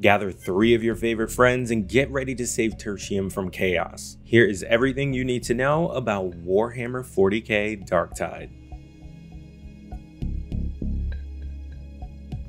Gather three of your favorite friends and get ready to save Tertium from chaos. Here is everything you need to know about Warhammer 40k Darktide.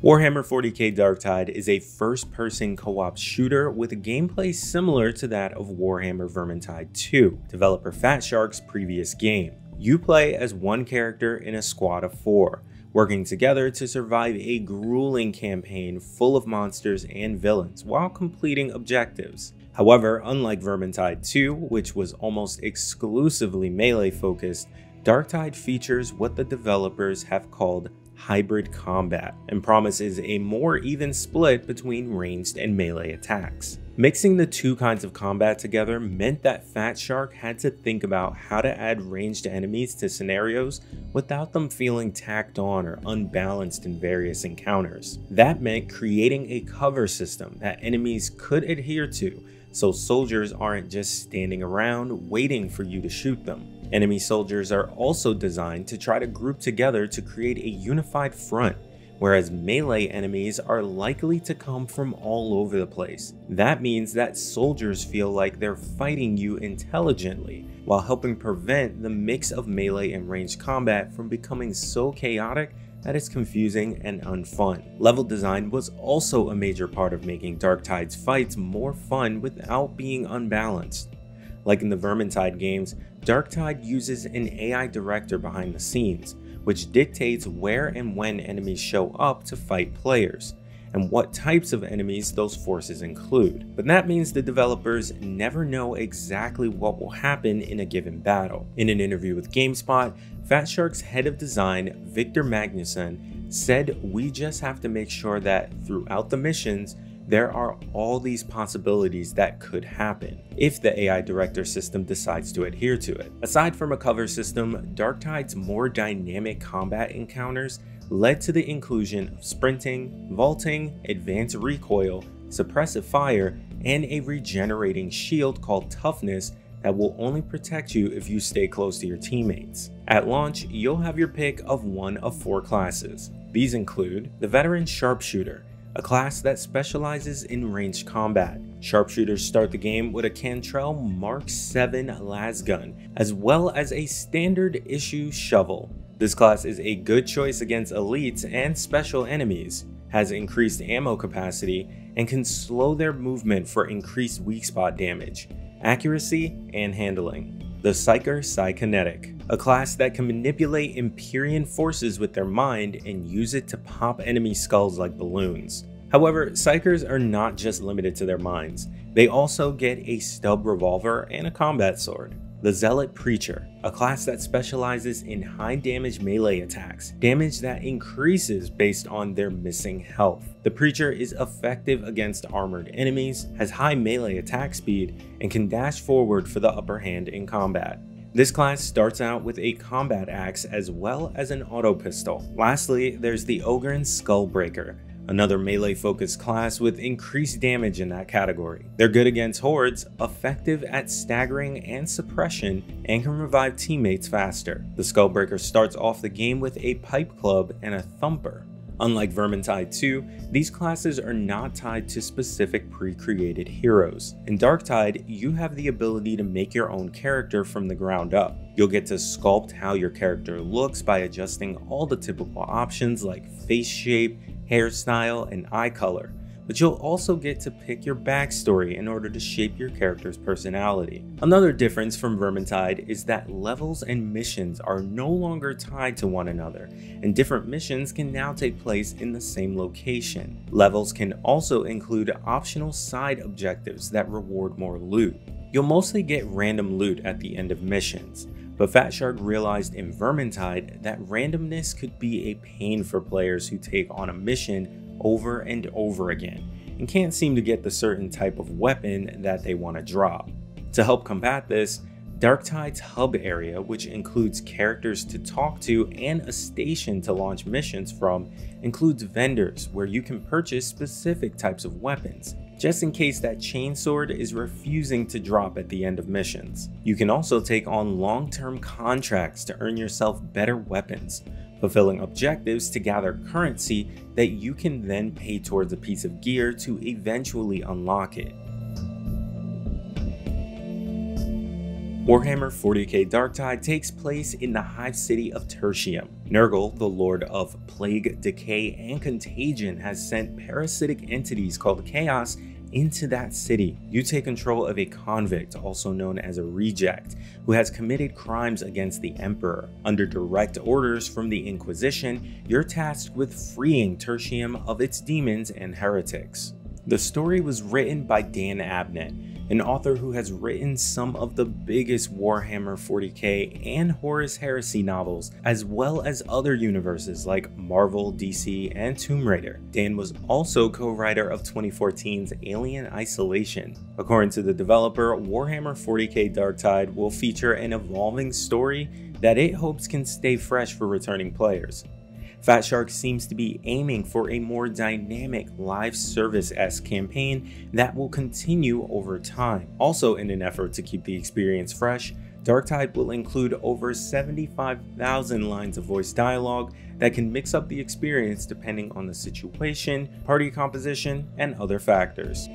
Warhammer 40k Darktide is a first-person co-op shooter with a gameplay similar to that of Warhammer Vermintide 2, developer Fatshark's previous game. You play as one character in a squad of four, working together to survive a grueling campaign full of monsters and villains while completing objectives. However, unlike Vermintide 2, which was almost exclusively melee focused, Darktide features what the developers have called hybrid combat and promises a more even split between ranged and melee attacks. Mixing the two kinds of combat together meant that Fatshark had to think about how to add ranged enemies to scenarios without them feeling tacked on or unbalanced in various encounters. That meant creating a cover system that enemies could adhere to so soldiers aren't just standing around waiting for you to shoot them. Enemy soldiers are also designed to try to group together to create a unified front whereas melee enemies are likely to come from all over the place. That means that soldiers feel like they're fighting you intelligently, while helping prevent the mix of melee and ranged combat from becoming so chaotic that it's confusing and unfun. Level design was also a major part of making Darktide's fights more fun without being unbalanced. Like in the Vermintide games, Darktide uses an AI director behind the scenes, which dictates where and when enemies show up to fight players, and what types of enemies those forces include. But that means the developers never know exactly what will happen in a given battle. In an interview with GameSpot, Fatshark's head of design, Victor Magnuson, said we just have to make sure that throughout the missions, there are all these possibilities that could happen if the AI director system decides to adhere to it. Aside from a cover system, Darktide's more dynamic combat encounters led to the inclusion of sprinting, vaulting, advanced recoil, suppressive fire, and a regenerating shield called Toughness that will only protect you if you stay close to your teammates. At launch, you'll have your pick of one of four classes. These include the Veteran Sharpshooter, a class that specializes in ranged combat. Sharpshooters start the game with a Kantrael Mark 7 lasgun, as well as a standard issue shovel. This class is a good choice against elites and special enemies, has increased ammo capacity, and can slow their movement for increased weak spot damage, accuracy, and handling. The Psyker Psykinetic, a class that can manipulate Empyrean forces with their mind and use it to pop enemy skulls like balloons. However, Psykers are not just limited to their minds, they also get a stub revolver and a combat sword. The Zealot Preacher, a class that specializes in high damage melee attacks, damage that increases based on their missing health. The Preacher is effective against armored enemies, has high melee attack speed, and can dash forward for the upper hand in combat. This class starts out with a combat axe as well as an auto pistol. Lastly, there's the Ogryn Skullbreaker, another melee focused class with increased damage in that category. They're good against hordes, effective at staggering and suppression, and can revive teammates faster. The Skullbreaker starts off the game with a pipe club and a thumper. Unlike Vermintide 2, these classes are not tied to specific pre-created heroes. In Darktide, you have the ability to make your own character from the ground up. You'll get to sculpt how your character looks by adjusting all the typical options like face shape, hairstyle, and eye color, but you'll also get to pick your backstory in order to shape your character's personality. Another difference from Vermintide is that levels and missions are no longer tied to one another, and different missions can now take place in the same location. Levels can also include optional side objectives that reward more loot. You'll mostly get random loot at the end of missions, but Fatshark realized in Vermintide that randomness could be a pain for players who take on a mission over and over again and can't seem to get the certain type of weapon that they want to drop. To help combat this, Darktide's hub area, which includes characters to talk to and a station to launch missions from, includes vendors where you can purchase specific types of weapons, just in case that chainsword is refusing to drop at the end of missions. You can also take on long-term contracts to earn yourself better weapons, fulfilling objectives to gather currency that you can then pay towards a piece of gear to eventually unlock it. Warhammer 40k Darktide takes place in the hive city of Tertium. Nurgle, the lord of plague, decay, and contagion, has sent parasitic entities called Chaos into that city. You take control of a convict, also known as a reject, who has committed crimes against the Emperor. Under direct orders from the Inquisition, you're tasked with freeing Tertium of its demons and heretics. The story was written by Dan Abnett, an author who has written some of the biggest Warhammer 40k and Horus Heresy novels, as well as other universes like Marvel, DC, and Tomb Raider. Dan was also co-writer of 2014's Alien Isolation. According to the developer, Warhammer 40k Darktide will feature an evolving story that it hopes can stay fresh for returning players. Fatshark seems to be aiming for a more dynamic live service-esque campaign that will continue over time. Also in an effort to keep the experience fresh, Darktide will include over 75,000 lines of voice dialogue that can mix up the experience depending on the situation, party composition, and other factors.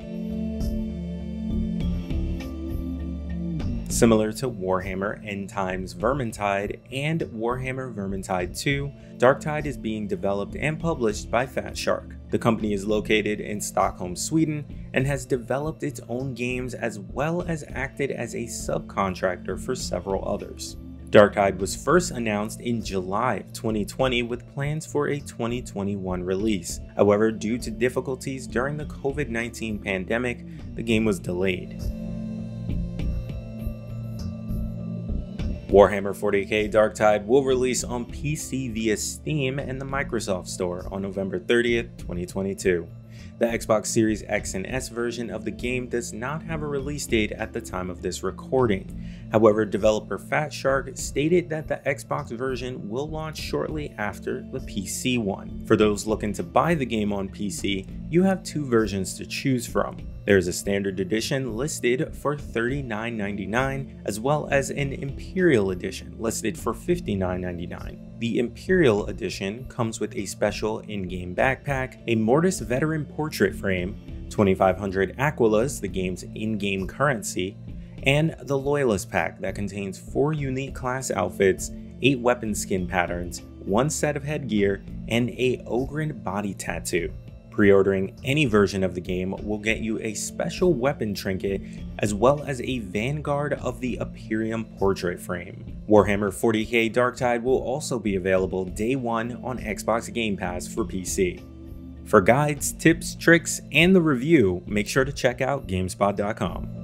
Similar to Warhammer End Times Vermintide and Warhammer Vermintide 2, Darktide is being developed and published by Fatshark. The company is located in Stockholm, Sweden, and has developed its own games as well as acted as a subcontractor for several others. Darktide was first announced in July of 2020 with plans for a 2021 release. However, due to difficulties during the COVID-19 pandemic, the game was delayed. Warhammer 40k Darktide will release on PC via Steam and the Microsoft Store on November 30th, 2022. The Xbox Series X and S version of the game does not have a release date at the time of this recording. However, developer Fatshark stated that the Xbox version will launch shortly after the PC one. For those looking to buy the game on PC, you have two versions to choose from. There's a standard edition listed for $39.99 as well as an Imperial edition listed for $59.99. The Imperial edition comes with a special in-game backpack, a Mortis veteran portrait frame, 2500 Aquilas, the game's in-game currency, and the Loyalist pack that contains 4 unique class outfits, 8 weapon skin patterns, 1 set of headgear, and a Ogryn body tattoo. Pre-ordering any version of the game will get you a special weapon trinket as well as a Vanguard of the Imperium portrait frame. Warhammer 40k Darktide will also be available day one on Xbox Game Pass for PC. For guides, tips, tricks, and the review, make sure to check out GameSpot.com.